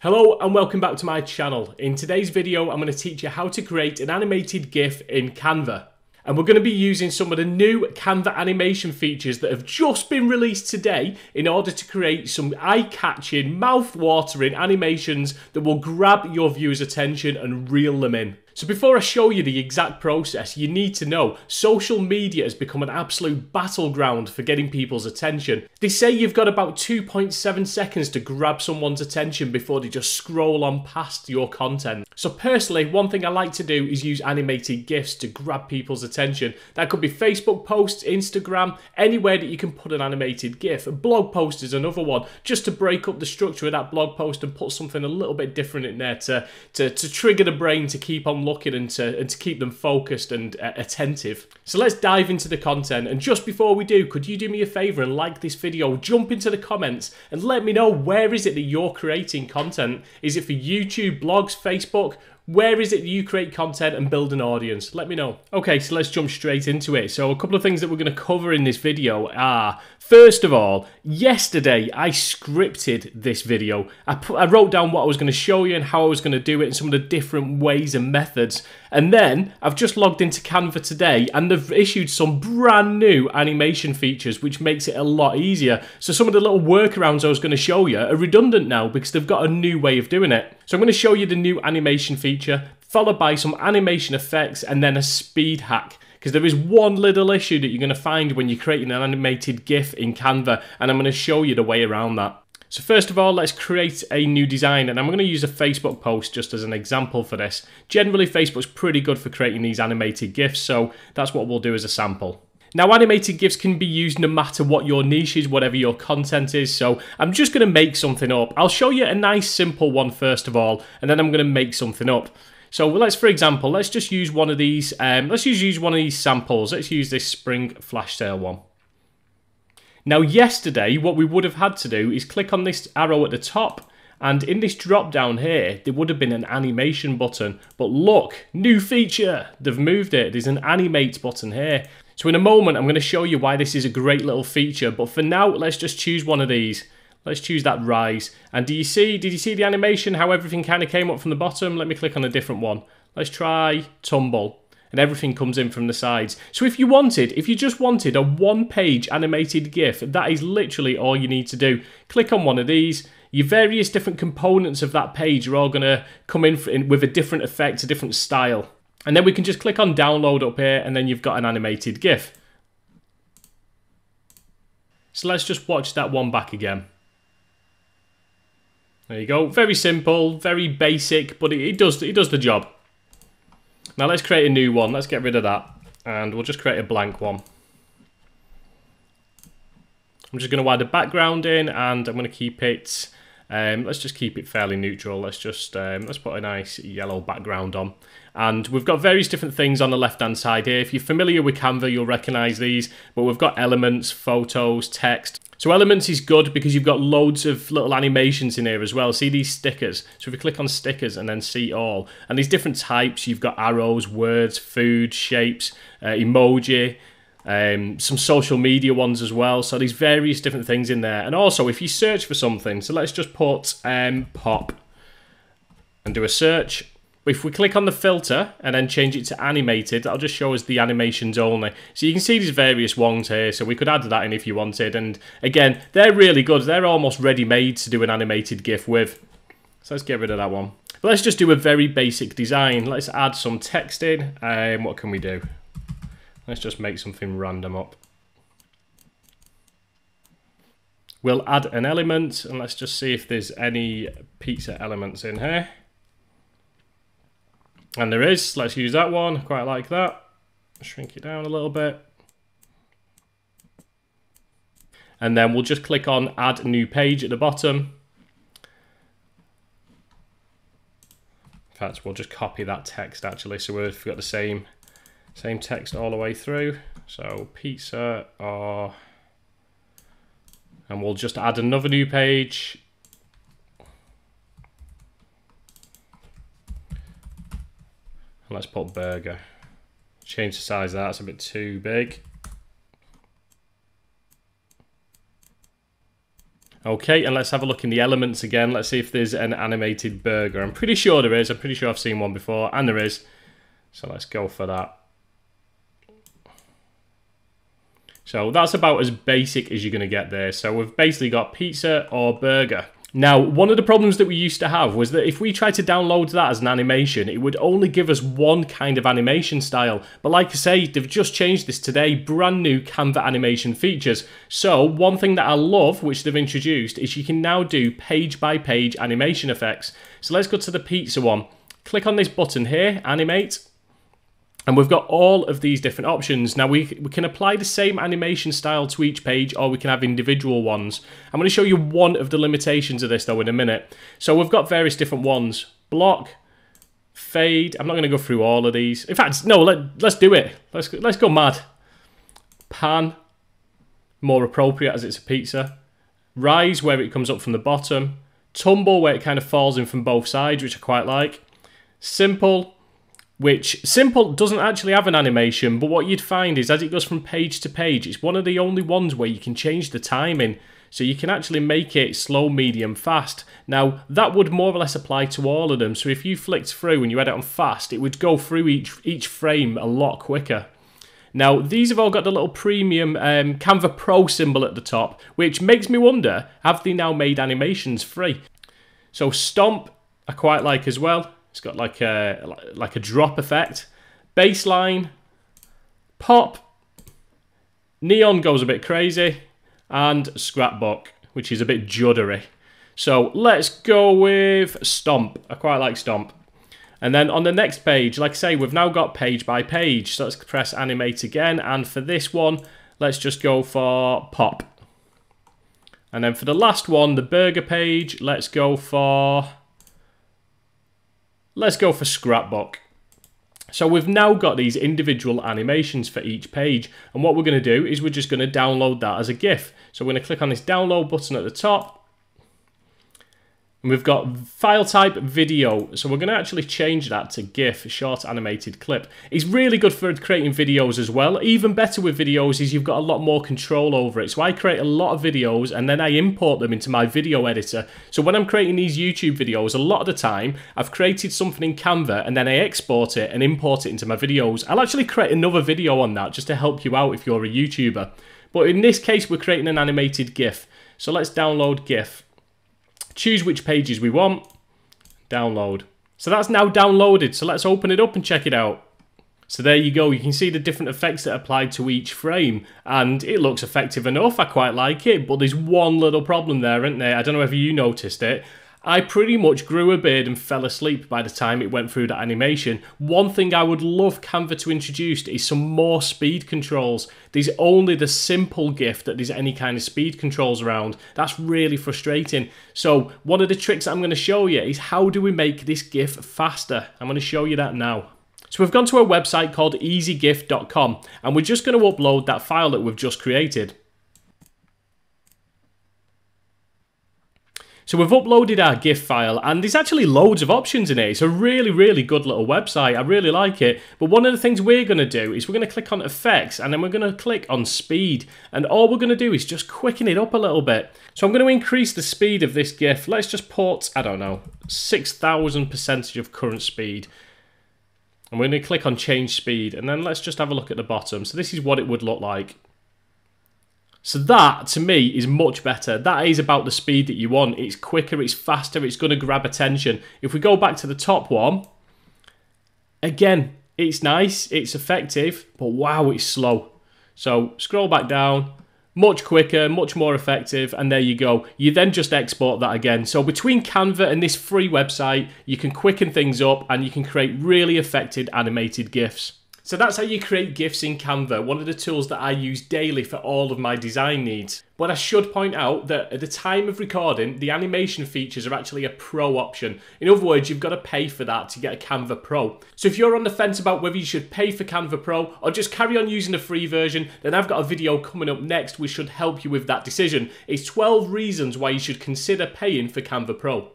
Hello and welcome back to my channel. In today's video I'm going to teach you how to create an animated GIF in Canva. And we're going to be using some of the new Canva animation features that have just been released today in order to create some eye-catching, mouth-watering animations that will grab your viewers' attention and reel them in. So before I show you the exact process, you need to know social media has become an absolute battleground for getting people's attention. They say you've got about 2.7 seconds to grab someone's attention before they just scroll on past your content. So personally, one thing I like to do is use animated GIFs to grab people's attention. That could be Facebook posts, Instagram, anywhere that you can put an animated GIF. A blog post is another one, just to break up the structure of that blog post and put something a little bit different in there to, to, to trigger the brain to keep on looking and to, and to keep them focused and uh, attentive. So let's dive into the content. And just before we do, could you do me a favor and like this video? Jump into the comments and let me know where is it that you're creating content? Is it for YouTube, blogs, Facebook? Where is it you create content and build an audience? Let me know. Okay, so let's jump straight into it. So a couple of things that we're going to cover in this video are, first of all, yesterday I scripted this video. I, put, I wrote down what I was going to show you and how I was going to do it and some of the different ways and methods. And then I've just logged into Canva today and they've issued some brand new animation features which makes it a lot easier. So some of the little workarounds I was going to show you are redundant now because they've got a new way of doing it. So I'm going to show you the new animation feature feature, followed by some animation effects and then a speed hack. Because there is one little issue that you're going to find when you're creating an animated GIF in Canva, and I'm going to show you the way around that. So first of all, let's create a new design, and I'm going to use a Facebook post just as an example for this. Generally, Facebook's pretty good for creating these animated GIFs, so that's what we'll do as a sample. Now, animated GIFs can be used no matter what your niche is, whatever your content is, so I'm just going to make something up. I'll show you a nice simple one first of all, and then I'm going to make something up. So let's, for example, let's just use one of these, um, let's just use one of these samples. Let's use this spring flash sale one. Now, yesterday, what we would have had to do is click on this arrow at the top, and in this drop down here, there would have been an animation button. But look, new feature, they've moved it. There's an animate button here. So in a moment, I'm going to show you why this is a great little feature. But for now, let's just choose one of these. Let's choose that rise. And do you see, did you see the animation, how everything kind of came up from the bottom? Let me click on a different one. Let's try tumble. And everything comes in from the sides. So if you wanted, if you just wanted a one-page animated GIF, that is literally all you need to do. Click on one of these. Your various different components of that page are all going to come in with a different effect, a different style. And then we can just click on download up here and then you've got an animated GIF. So let's just watch that one back again. There you go. Very simple, very basic, but it, it, does it does the job. Now let's create a new one. Let's get rid of that. And we'll just create a blank one. I'm just going to add a background in and I'm going to keep it um, let's just keep it fairly neutral. Let's just um, let's put a nice yellow background on. And we've got various different things on the left-hand side here. If you're familiar with Canva, you'll recognize these. But we've got elements, photos, text. So elements is good because you've got loads of little animations in here as well. See these stickers? So if you click on stickers and then see all, and these different types, you've got arrows, words, food, shapes, uh, emoji, um, some social media ones as well. So these various different things in there. And also, if you search for something, so let's just put um, pop and do a search. If we click on the filter and then change it to animated, that'll just show us the animations only. So you can see these various ones here, so we could add that in if you wanted. And again, they're really good. They're almost ready-made to do an animated GIF with. So let's get rid of that one. But let's just do a very basic design. Let's add some text in. Um, what can we do? Let's just make something random up. We'll add an element and let's just see if there's any pizza elements in here. And there is. Let's use that one. Quite like that. Shrink it down a little bit. And then we'll just click on add new page at the bottom. In fact, we'll just copy that text actually so we've got the same same text all the way through. So pizza or... And we'll just add another new page. And let's put burger. Change the size of that, it's a bit too big. Okay, and let's have a look in the elements again. Let's see if there's an animated burger. I'm pretty sure there is. I'm pretty sure I've seen one before, and there is. So let's go for that. So that's about as basic as you're going to get there. So we've basically got pizza or burger. Now, one of the problems that we used to have was that if we tried to download that as an animation, it would only give us one kind of animation style. But like I say, they've just changed this today, brand new Canva animation features. So one thing that I love, which they've introduced, is you can now do page by page animation effects. So let's go to the pizza one. Click on this button here, animate. And we've got all of these different options. Now we, we can apply the same animation style to each page or we can have individual ones. I'm going to show you one of the limitations of this though in a minute. So we've got various different ones. Block, fade. I'm not going to go through all of these. In fact, no, let, let's do it. Let's, let's go mad. Pan, more appropriate as it's a pizza. Rise, where it comes up from the bottom. Tumble, where it kind of falls in from both sides, which I quite like. Simple, which Simple doesn't actually have an animation, but what you'd find is as it goes from page to page, it's one of the only ones where you can change the timing. So you can actually make it slow, medium, fast. Now, that would more or less apply to all of them. So if you flicked through and you had it on fast, it would go through each, each frame a lot quicker. Now, these have all got the little premium um, Canva Pro symbol at the top, which makes me wonder, have they now made animations free? So Stomp, I quite like as well. It's got like a like a drop effect. Baseline, pop, neon goes a bit crazy, and scrapbook, which is a bit juddery. So let's go with Stomp. I quite like Stomp. And then on the next page, like I say, we've now got page by page. So let's press animate again. And for this one, let's just go for pop. And then for the last one, the burger page, let's go for Let's go for scrapbook. So we've now got these individual animations for each page. And what we're going to do is we're just going to download that as a GIF. So we're going to click on this download button at the top. And we've got file type video, so we're going to actually change that to GIF, short animated clip. It's really good for creating videos as well. Even better with videos is you've got a lot more control over it. So I create a lot of videos and then I import them into my video editor. So when I'm creating these YouTube videos, a lot of the time I've created something in Canva and then I export it and import it into my videos. I'll actually create another video on that just to help you out if you're a YouTuber. But in this case, we're creating an animated GIF. So let's download GIF choose which pages we want, download. So that's now downloaded, so let's open it up and check it out. So there you go, you can see the different effects that apply to each frame, and it looks effective enough, I quite like it, but there's one little problem there, isn't there? I don't know if you noticed it. I pretty much grew a beard and fell asleep by the time it went through that animation. One thing I would love Canva to introduce is some more speed controls. There's only the simple GIF that there's any kind of speed controls around. That's really frustrating. So one of the tricks I'm going to show you is how do we make this GIF faster? I'm going to show you that now. So we've gone to a website called ezgif.com and we're just going to upload that file that we've just created. So we've uploaded our GIF file and there's actually loads of options in it. It's a really, really good little website. I really like it. But one of the things we're going to do is we're going to click on effects and then we're going to click on speed. And all we're going to do is just quicken it up a little bit. So I'm going to increase the speed of this GIF. Let's just put, I don't know, 6,000 percentage of current speed. And we're going to click on change speed and then let's just have a look at the bottom. So this is what it would look like. So that, to me, is much better. That is about the speed that you want. It's quicker, it's faster, it's going to grab attention. If we go back to the top one, again, it's nice, it's effective, but wow, it's slow. So scroll back down, much quicker, much more effective, and there you go. You then just export that again. So between Canva and this free website, you can quicken things up and you can create really effective animated GIFs. So that's how you create GIFs in Canva, one of the tools that I use daily for all of my design needs. But I should point out that at the time of recording, the animation features are actually a pro option. In other words, you've got to pay for that to get a Canva Pro. So if you're on the fence about whether you should pay for Canva Pro or just carry on using the free version, then I've got a video coming up next which should help you with that decision. It's 12 reasons why you should consider paying for Canva Pro.